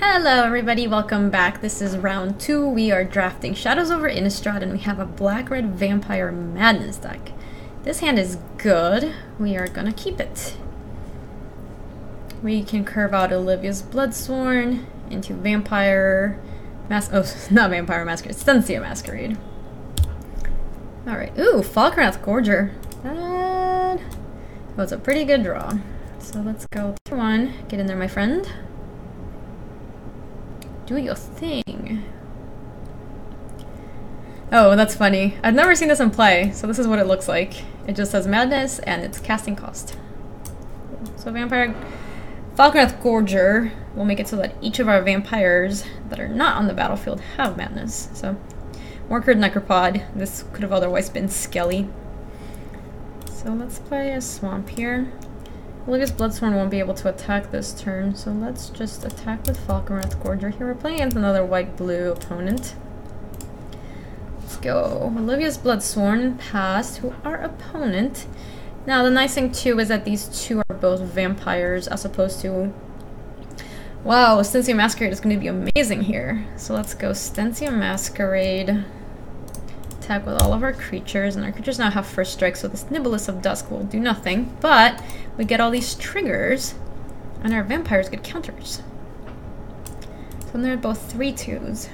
Hello everybody, welcome back. This is round two. We are drafting Shadows over Innistrad and we have a black-red Vampire Madness deck. This hand is good. We are gonna keep it. We can curve out Olivia's Bloodsworn into Vampire... Mas oh, not Vampire Masquerade, Stensia Masquerade. Alright, ooh, Falkenrath Gorger. That was a pretty good draw. So let's go one. Get in there, my friend. Do your thing. Oh, that's funny. I've never seen this in play, so this is what it looks like. It just says Madness, and it's casting cost. So Vampire... Falkenrath Gorger will make it so that each of our vampires that are not on the battlefield have Madness. So, Morkrut Necropod. This could have otherwise been Skelly. So let's play a Swamp here. Olivia's Bloodsworn won't be able to attack this turn, so let's just attack with Falkenrath Gorger here. We're playing against another white-blue opponent. Let's go. Olivia's Bloodsworn passed to our opponent. Now, the nice thing, too, is that these two are both vampires, as opposed to... Wow, Stensia Masquerade is going to be amazing here. So let's go Stensia Masquerade attack with all of our creatures, and our creatures now have first strike, so this Niblis of Dusk will do nothing, but we get all these triggers, and our vampires get counters. So they're both 3-2s.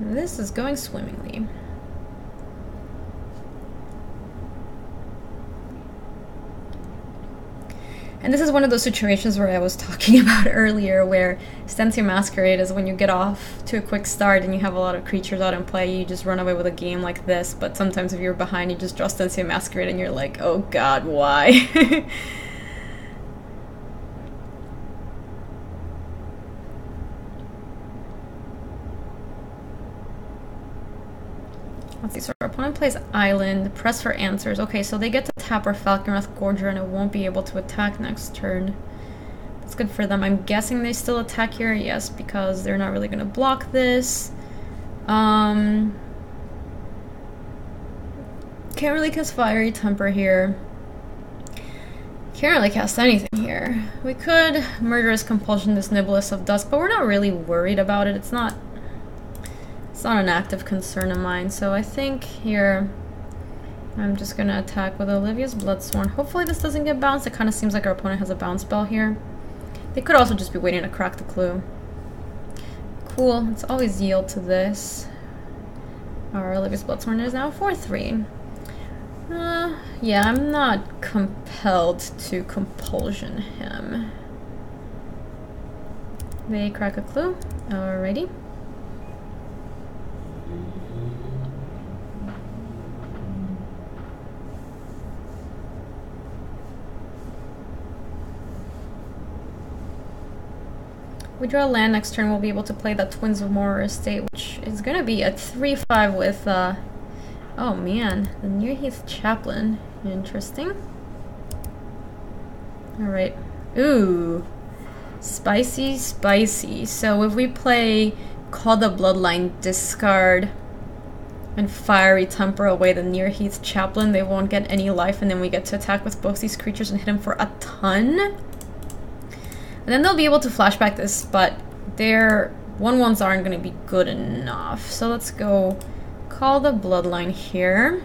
This is going swimmingly. And this is one of those situations where I was talking about earlier where Stensia Masquerade is when you get off to a quick start and you have a lot of creatures out in play, you just run away with a game like this, but sometimes if you're behind you just draw Stensia Masquerade and you're like, oh god, why? Let's see, so our opponent plays Island, press for answers. Okay, so they get to tap our Falkenrath Gorger and it won't be able to attack next turn. That's good for them. I'm guessing they still attack here, yes, because they're not really going to block this. Um, can't really cast Fiery Temper here. Can't really cast anything here. We could Murderous Compulsion this Niblis of Dusk, but we're not really worried about it. It's not it's not an active concern of mine, so I think here I'm just gonna attack with Olivia's Bloodsworn. Hopefully this doesn't get bounced. It kind of seems like our opponent has a bounce spell here. They could also just be waiting to crack the clue. Cool, let's always yield to this. Our Olivia's Bloodsworn is now 4-3. Uh, yeah, I'm not compelled to compulsion him. They crack a clue. Alrighty. We draw land next turn, we'll be able to play that Twins of Maurer Estate, which is to be a 3-5 with, uh, oh man, the Nearheath Chaplain. Interesting. Alright. Ooh. Spicy, spicy. So if we play Call the Bloodline, discard, and Fiery Temper away the Nearheath Chaplain, they won't get any life, and then we get to attack with both these creatures and hit them for a ton? And then they'll be able to flashback this, but their 1-1s aren't going to be good enough. So let's go call the Bloodline here.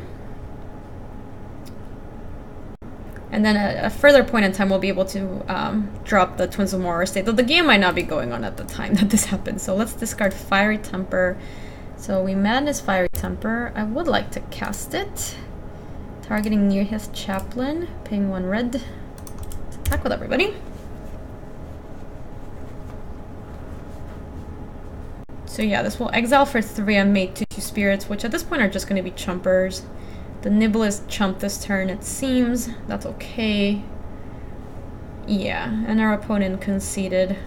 And then at a further point in time, we'll be able to um, drop the Twins of Maurer State, though the game might not be going on at the time that this happens. So let's discard Fiery Temper. So we Madness Fiery Temper. I would like to cast it. Targeting Nearheath Chaplain, paying one red. Attack with everybody. So yeah, this will exile for three and mate two, two spirits, which at this point are just going to be chumpers. The Niblis chumped this turn, it seems. That's okay. Yeah, and our opponent conceded.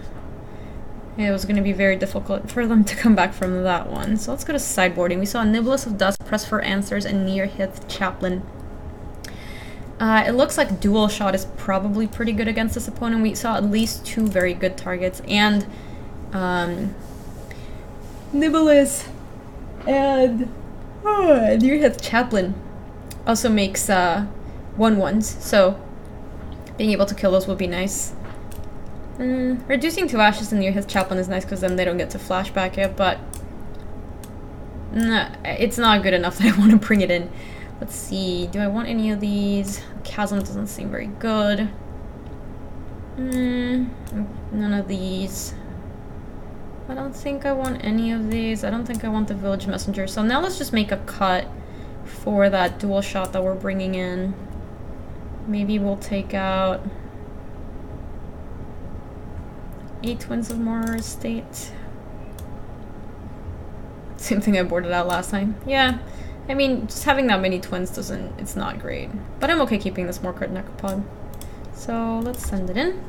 It was going to be very difficult for them to come back from that one. So let's go to sideboarding. We saw Niblis of Dusk, Press for Answers, and Nearheath Chaplain. Uh, it looks like Dual Shot is probably pretty good against this opponent. We saw at least two very good targets, and um, Niblis and oh, Nearheath Chaplain also makes uh, one ones, so being able to kill those would be nice. Mm, reducing to ashes Nearheath Chaplain is nice because then they don't get to flashback it, but nah, it's not good enough that I want to bring it in. Let's see, do I want any of these? Chasm doesn't seem very good. Mm, none of these. I don't think I want any of these. I don't think I want the village messenger. So now let's just make a cut for that dual shot that we're bringing in. Maybe we'll take out eight twins of Maurer Estate. Same thing I boarded out last time. Yeah, I mean, just having that many twins doesn't, it's not great. But I'm okay keeping this Morkrut Necropod. So let's send it in.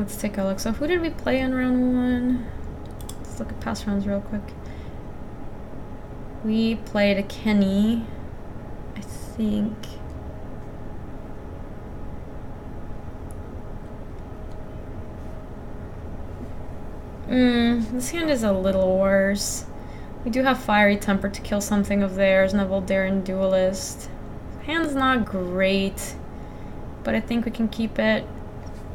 Let's take a look. So who did we play in round one? Let's look at past rounds real quick. We played a Kenny, I think. Hmm, this hand is a little worse. We do have Fiery Temper to kill something of theirs, Neville Daring Duelist. Hand's not great, but I think we can keep it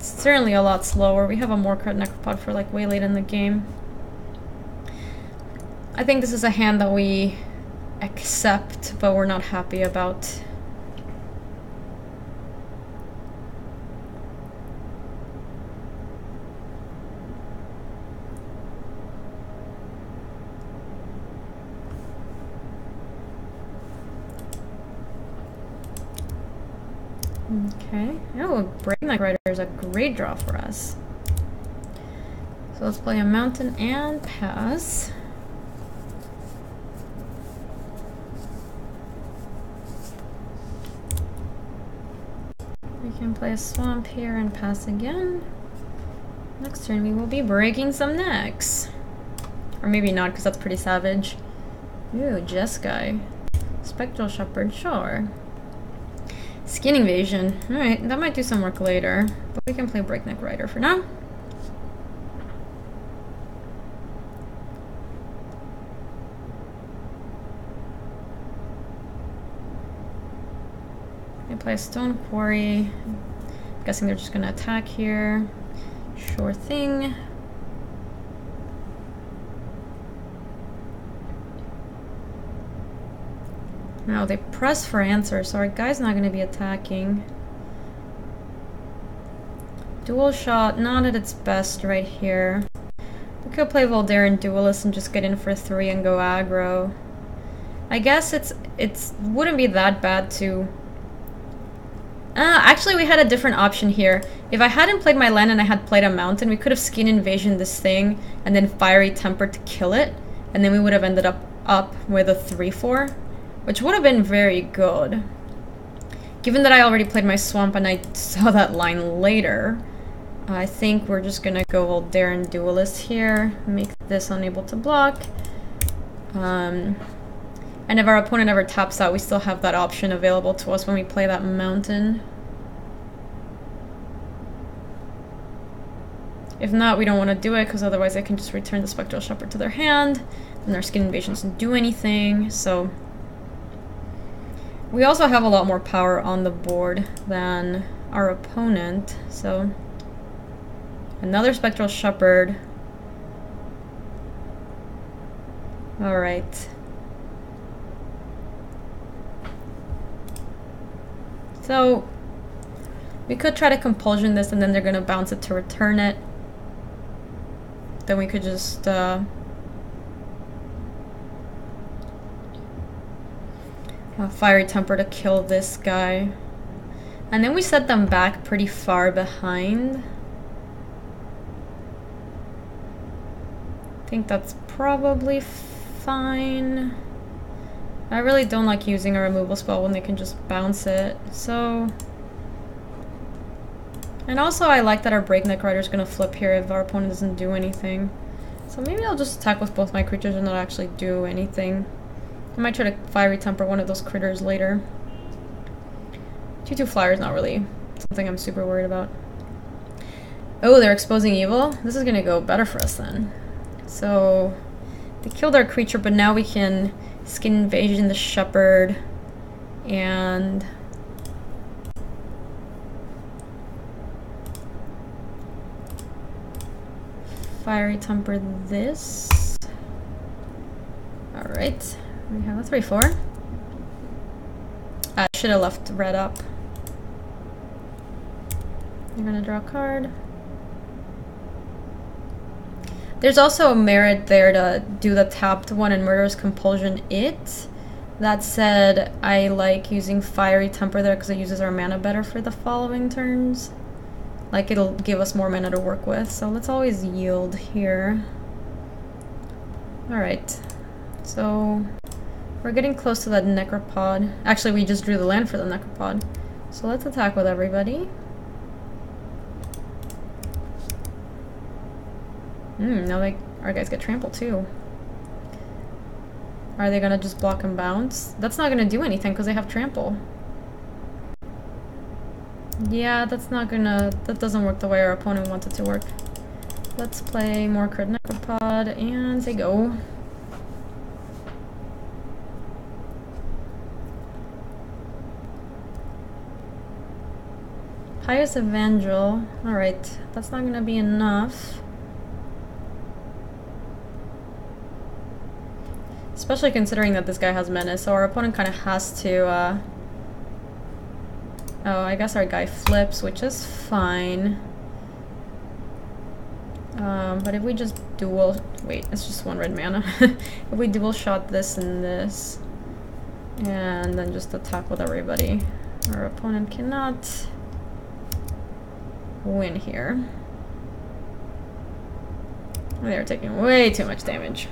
certainly a lot slower. We have a more Necropod for like way late in the game. I think this is a hand that we accept, but we're not happy about. Okay. Oh, Breakneck Rider is a great draw for us. So let's play a mountain and pass. We can play a swamp here and pass again. Next turn we will be breaking some necks. Or maybe not, because that's pretty savage. Ooh, Jeskai. Spectral Shepherd, sure. Skin Invasion. Alright, that might do some work later. But we can play Breakneck Rider for now. I play a Stone Quarry. I'm guessing they're just gonna attack here. Sure thing. No, they press for answer, so our guy's not going to be attacking. Dual shot, not at its best right here. We could play Voldaren Duelist and just get in for three and go aggro. I guess it's it's wouldn't be that bad to... Uh, actually, we had a different option here. If I hadn't played my land and I had played a mountain, we could have skin invasion this thing and then fiery temper to kill it. And then we would have ended up up with a 3-4 which would have been very good. Given that I already played my swamp and I saw that line later, I think we're just gonna go Voldaren Duelist here, make this unable to block. Um, and if our opponent ever taps out, we still have that option available to us when we play that mountain. If not, we don't want to do it, because otherwise they can just return the Spectral Shepherd to their hand, and their Skin Invasion doesn't do anything, so... We also have a lot more power on the board than our opponent, so... Another Spectral Shepherd. Alright. So, we could try to compulsion this and then they're gonna bounce it to return it. Then we could just, uh, A fiery temper to kill this guy. And then we set them back pretty far behind. I think that's probably fine. I really don't like using a removal spell when they can just bounce it, so... And also I like that our Breakneck Rider is going to flip here if our opponent doesn't do anything. So maybe I'll just attack with both my creatures and not actually do anything. I might try to fiery temper one of those critters later. 2-2 flyer is not really something I'm super worried about. Oh, they're exposing evil? This is gonna go better for us then. So, they killed our creature, but now we can skin invasion the shepherd and fiery temper this. Alright, we have a 3 4. I should have left red up. You're gonna draw a card. There's also a merit there to do the tapped one in Murderous Compulsion It. That said, I like using Fiery Temper there because it uses our mana better for the following turns. Like it'll give us more mana to work with, so let's always yield here. Alright, so we're getting close to that Necropod. Actually, we just drew the land for the Necropod. So let's attack with everybody. Hmm, now they, our guys get trampled too. Are they gonna just block and bounce? That's not gonna do anything because they have trample. Yeah, that's not gonna... That doesn't work the way our opponent wants it to work. Let's play Morkrut Necropod, and they go. Pious Evangel. Alright, that's not gonna be enough. Especially considering that this guy has Menace, so our opponent kind of has to, uh... Oh, I guess our guy flips, which is fine. Um, but if we just dual... Wait, it's just one red mana. if we dual shot this and this, and then just attack with everybody, our opponent cannot win here. They're taking way too much damage.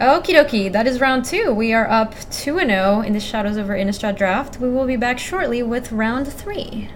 Okie dokie, that is round two. We are up 2 0 in the Shadows over Innistrad draft. We will be back shortly with round three.